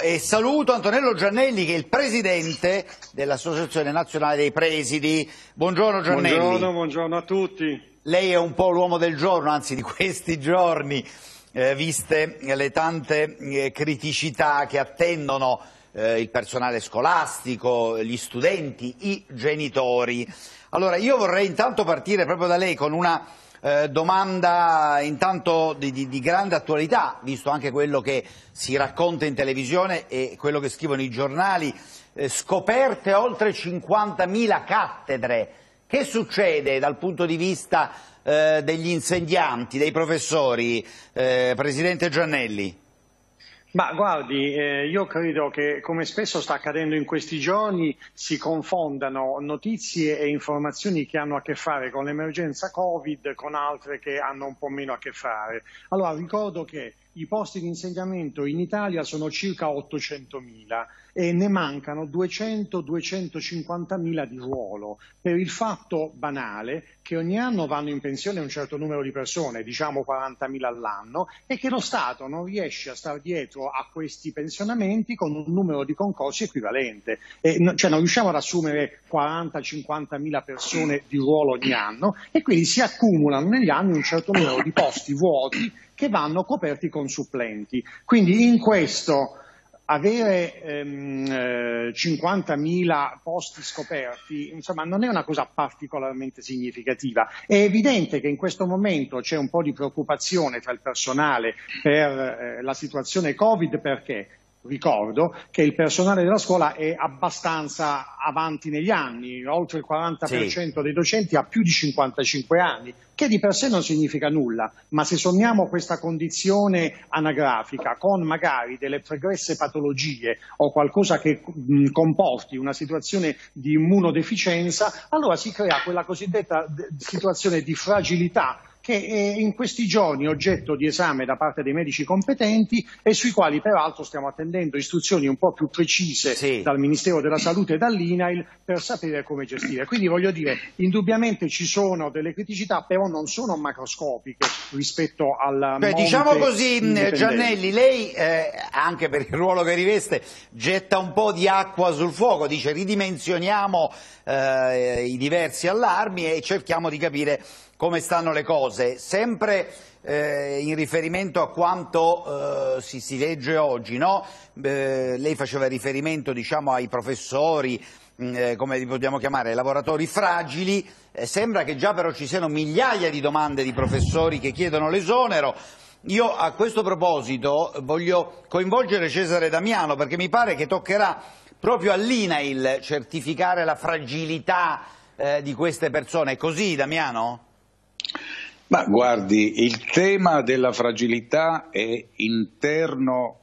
E saluto Antonello Giannelli che è il presidente dell'Associazione Nazionale dei Presidi. Buongiorno Giannelli. Buongiorno, buongiorno a tutti. Lei è un po' l'uomo del giorno, anzi di questi giorni, eh, viste le tante eh, criticità che attendono eh, il personale scolastico, gli studenti, i genitori. Allora io vorrei intanto partire proprio da lei con una eh, domanda intanto di, di, di, grande attualità, visto anche quello che si racconta in televisione e quello che scrivono i giornali, eh, scoperte oltre 50.000 cattedre. Che succede dal punto di vista eh, degli insegnanti, dei professori, eh, Presidente Giannelli? Ma guardi, eh, io credo che come spesso sta accadendo in questi giorni si confondano notizie e informazioni che hanno a che fare con l'emergenza Covid con altre che hanno un po' meno a che fare. Allora ricordo che i posti di insegnamento in Italia sono circa 800.000 e ne mancano 200-250.000 di ruolo per il fatto banale che ogni anno vanno in pensione un certo numero di persone, diciamo 40.000 all'anno, e che lo Stato non riesce a stare dietro a questi pensionamenti con un numero di concorsi equivalente. E, cioè non riusciamo ad assumere 40-50.000 persone di ruolo ogni anno e quindi si accumulano negli anni un certo numero di posti vuoti che vanno coperti con supplenti. Quindi in questo avere ehm, eh, 50.000 posti scoperti insomma, non è una cosa particolarmente significativa. È evidente che in questo momento c'è un po' di preoccupazione tra il personale per eh, la situazione Covid perché ricordo che il personale della scuola è abbastanza avanti negli anni, oltre il 40% sì. dei docenti ha più di 55 anni, che di per sé non significa nulla, ma se sommiamo questa condizione anagrafica con magari delle pregresse patologie o qualcosa che mh, comporti una situazione di immunodeficienza, allora si crea quella cosiddetta situazione di fragilità che è in questi giorni oggetto di esame da parte dei medici competenti e sui quali peraltro stiamo attendendo istruzioni un po' più precise sì. dal Ministero della Salute e dall'INAIL per sapere come gestire. Quindi voglio dire, indubbiamente ci sono delle criticità, però non sono macroscopiche rispetto al Beh, Diciamo così, Giannelli, lei, eh, anche per il ruolo che riveste, getta un po' di acqua sul fuoco, dice ridimensioniamo eh, i diversi allarmi e cerchiamo di capire come stanno le cose, sempre eh, in riferimento a quanto eh, si, si, legge oggi, no? eh, lei faceva riferimento diciamo, ai professori, mm, eh, come li possiamo chiamare, ai lavoratori fragili, eh, sembra che già però ci siano migliaia di domande di professori che chiedono l'esonero, io a questo proposito voglio coinvolgere Cesare Damiano perché mi pare che toccherà proprio all'INAIL certificare la fragilità eh, di queste persone, è così Damiano? Ma guardi, il tema della fragilità è interno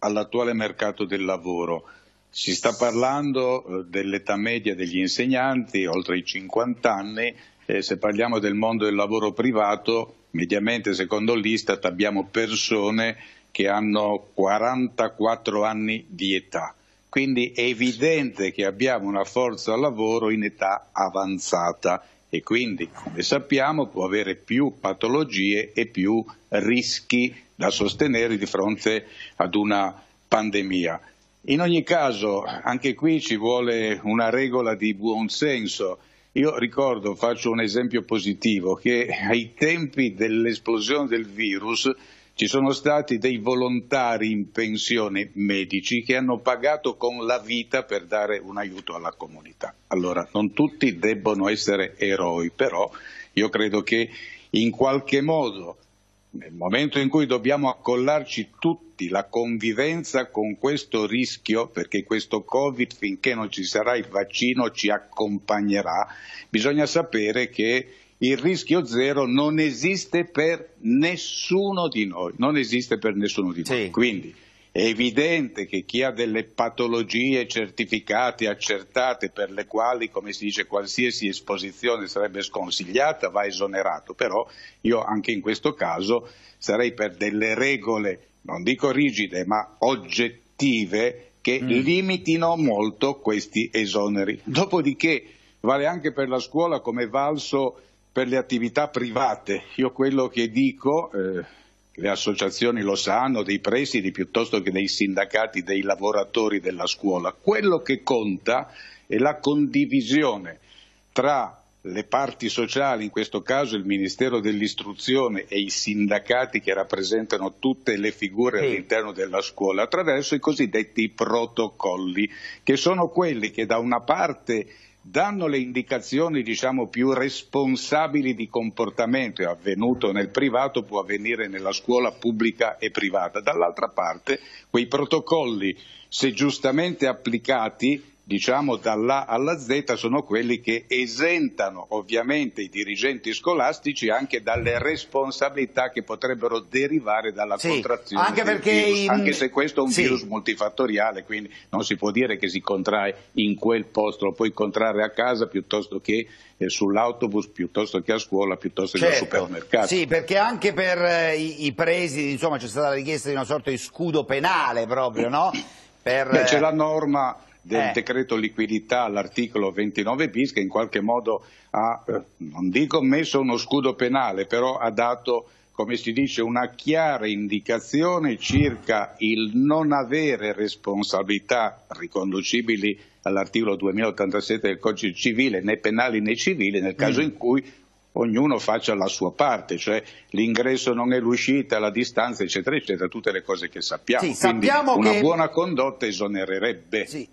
all'attuale mercato del lavoro. Si sta parlando eh, dell'età media degli insegnanti, oltre i 50 anni, e se parliamo del mondo del lavoro privato, mediamente secondo l'Istat abbiamo persone che hanno 44 anni di età. Quindi è evidente che abbiamo una forza lavoro in età avanzata e quindi, come sappiamo, può avere più patologie e più rischi da sostenere di fronte ad una pandemia. In ogni caso, anche qui ci vuole una regola di buon senso. Io ricordo, faccio un esempio positivo, che ai tempi dell'esplosione del virus ci sono stati dei volontari in pensione medici che hanno pagato con la vita per dare un aiuto alla comunità. Allora, non tutti debbono essere eroi, però io credo che in qualche modo nel momento in cui dobbiamo accollarci tutti la convivenza con questo rischio, perché questo Covid finché non ci sarà il vaccino ci accompagnerà, bisogna sapere che il rischio zero non esiste per nessuno di noi, non esiste per nessuno di noi. Sì. Quindi è evidente che chi ha delle patologie certificate, accertate, per le quali, come si dice, qualsiasi esposizione sarebbe sconsigliata, va esonerato, però io anche in questo caso sarei per delle regole, non dico rigide, ma oggettive, che mm. limitino molto questi esoneri. Dopodiché vale anche per la scuola come valso per le attività private. Io quello che dico, eh, le associazioni lo sanno, dei presidi piuttosto che dei sindacati dei lavoratori della scuola. Quello che conta è la condivisione tra le parti sociali, in questo caso il Ministero dell'Istruzione e i sindacati che rappresentano tutte le figure all'interno della scuola, attraverso i cosiddetti protocolli, che sono quelli che da una parte danno le indicazioni diciamo, più responsabili di comportamento, è avvenuto nel privato, può avvenire nella scuola pubblica e privata. Dall'altra parte quei protocolli, se giustamente applicati, diciamo dall'A alla Z sono quelli che esentano ovviamente i dirigenti scolastici anche dalle responsabilità che potrebbero derivare dalla sì, contrazione anche virus, in... anche se questo è un sì. virus multifattoriale, quindi non si può dire che si contrae in quel posto, lo puoi contrarre a casa piuttosto che eh, sull'autobus, piuttosto che a scuola, piuttosto certo. che al supermercato. Sì, perché anche per eh, i, i presidi, insomma, c'è stata la richiesta di una sorta di scudo penale proprio, no? Per, Beh, c'è la norma del eh. decreto liquidità all'articolo 29 bis che in qualche modo ha, eh, non dico messo uno scudo penale, però ha dato come si dice, una chiara indicazione circa il non avere responsabilità riconducibili all'articolo 2087 del codice civile, né penali né civili, nel caso mm. in cui ognuno faccia la sua parte, cioè l'ingresso non è l'uscita, la distanza, eccetera, eccetera, tutte le cose che sappiamo. Sì, sappiamo una che... buona condotta esonererebbe. Sì,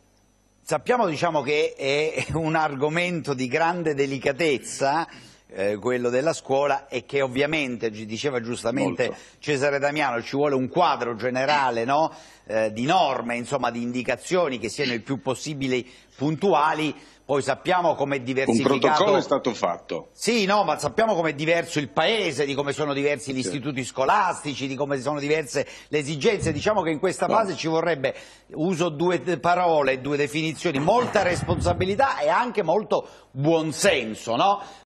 Sappiamo diciamo, che è un argomento di grande delicatezza eh, quello della scuola e che ovviamente, diceva giustamente Molto. Cesare Damiano, ci vuole un quadro generale no? eh, di norme, insomma, di indicazioni che siano il più possibile puntuali poi sappiamo come è diversificato... Un protocollo è stato fatto. Sì, no, ma sappiamo come è diverso il paese, di come sono diversi gli sì. istituti scolastici, di come sono diverse le esigenze. Diciamo che in questa no. fase ci vorrebbe, uso due parole, due definizioni, molta responsabilità e anche molto buonsenso, no?